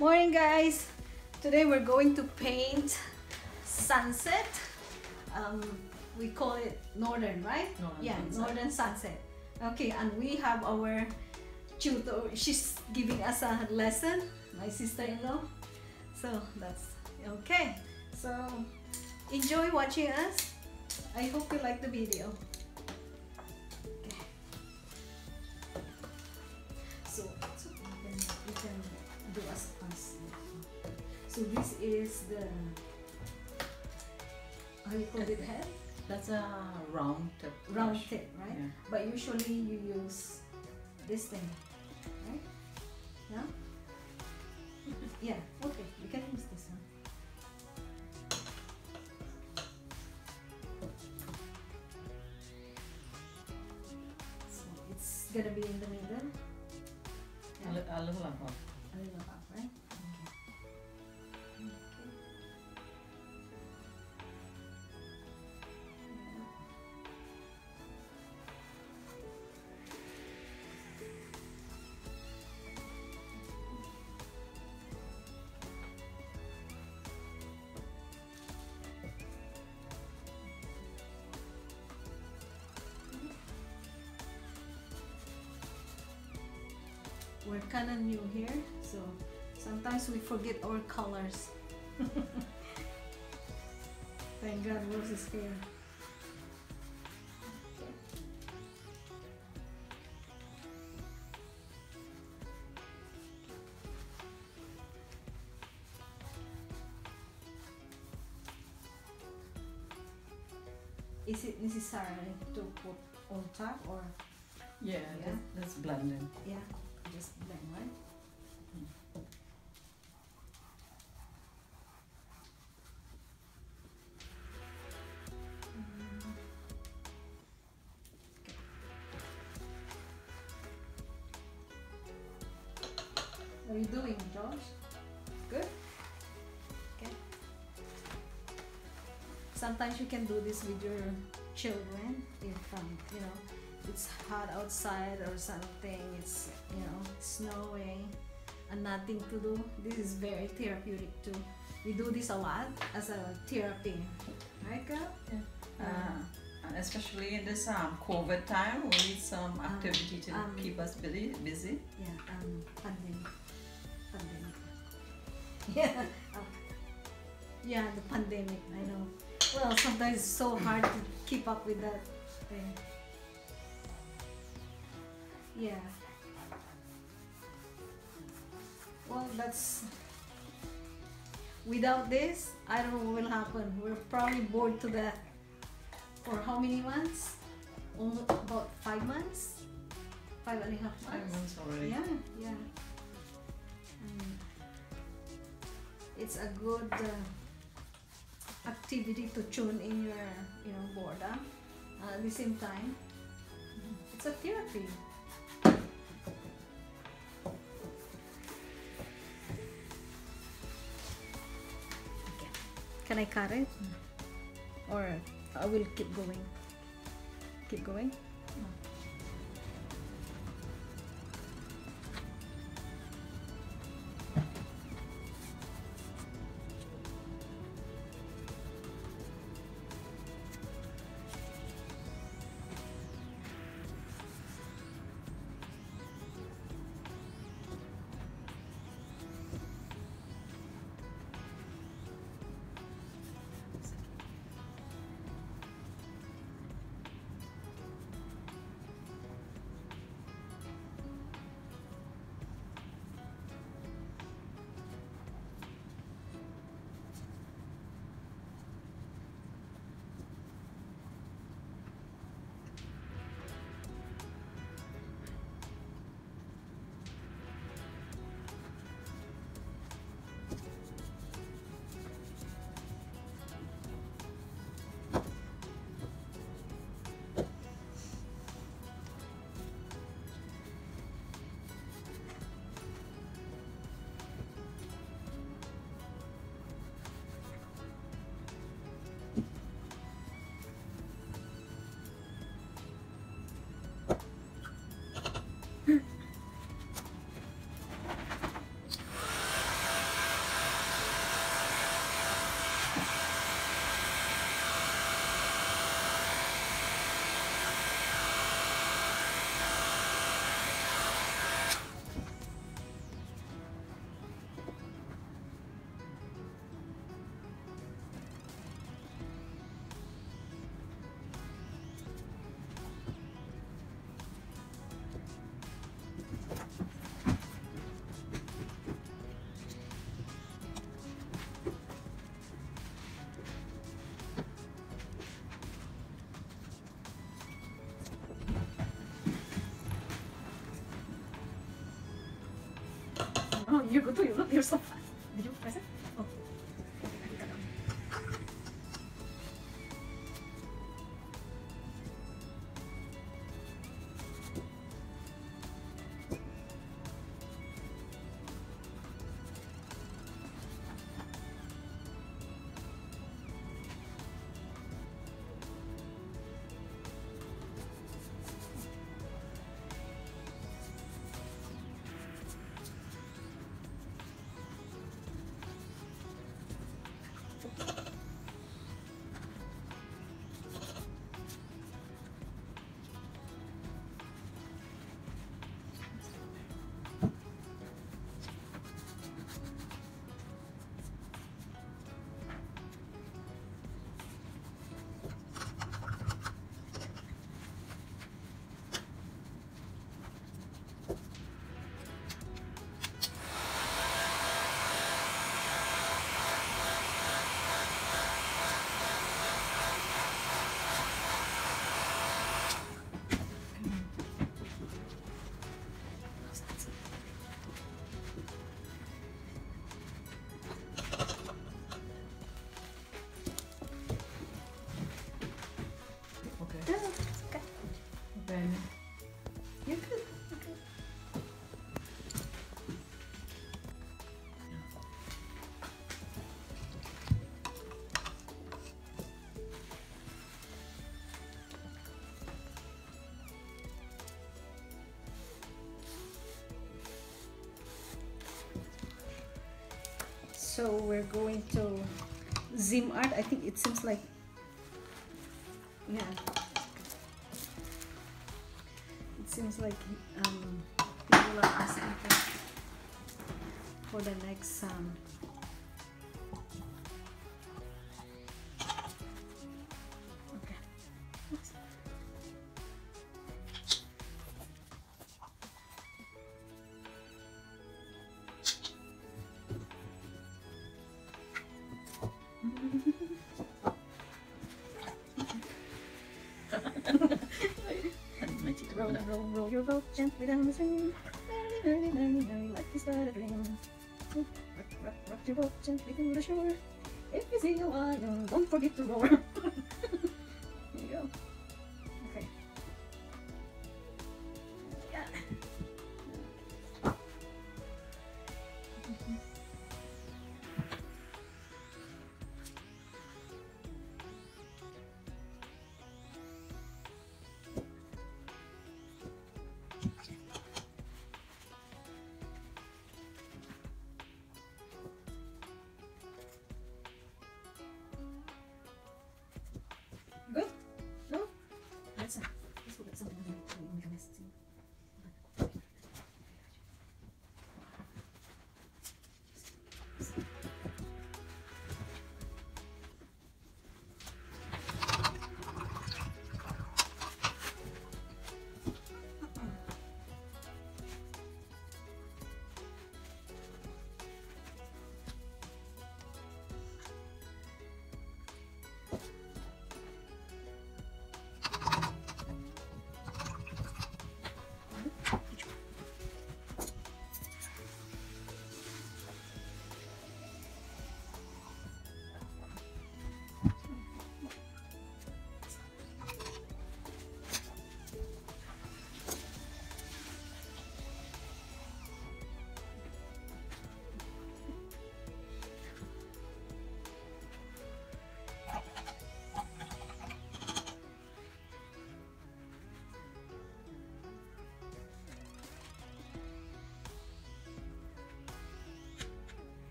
Morning guys! Today we're going to paint sunset. Um, we call it northern, right? Northern yeah, sunset. northern sunset. Okay, and we have our tutor. She's giving us a lesson, my sister-in-law. So that's okay. So enjoy watching us. I hope you like the video. So this is the how you call it head That's a round tip. round brush. tip, right? Yeah. But usually you use this thing, right? No? yeah, okay, you can use this one. So it's gonna be in the middle. A, Yeah, a little above. a little up, right? We're kind of new here, so sometimes we forget our colors. Thank God Rose is here. Is it necessary to put on top or Yeah, Yeah. That, that's blending. yeah, just? Mm. Okay. How are you doing, Josh? Good? Okay. Sometimes you can do this with your children if um, you know it's hot outside or something, it's you know snowing and nothing to do. This is very therapeutic too. We do this a lot as a therapy, right, girl? Uh, and especially in this um, COVID time, we need some activity to um, keep us busy. busy. Yeah, um, pandemic. Pandemic. Yeah. yeah, the pandemic, I know. Well, sometimes it's so hard to keep up with that thing. Yeah. Well, that's. Without this, I don't know what will happen. We're probably bored to death. For how many months? Almost about five months? Five and a half months? Five months already. Yeah, yeah. Mm. It's a good uh, activity to tune in your, you know, boredom. Uh, at the same time, it's a therapy. Can I cut it? Or I will keep going. Keep going? You're good too. You look, you're So we're going to Zim Art. I think it seems like yeah. It seems like um, people are asking for, for the next um, Roll, roll, your boat gently down the stream. Merrily, merrily, merrily, like you start a dream. Rock, rock, rock your boat gently to the shore. If you see a lion, don't forget to roar. Uh, let's look at something other than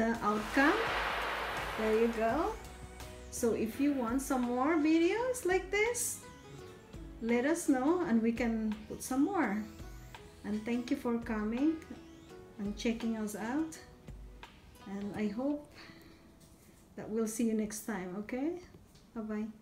the outcome. There you go. So if you want some more videos like this let us know and we can put some more. And thank you for coming and checking us out. And I hope that we'll see you next time okay? Bye bye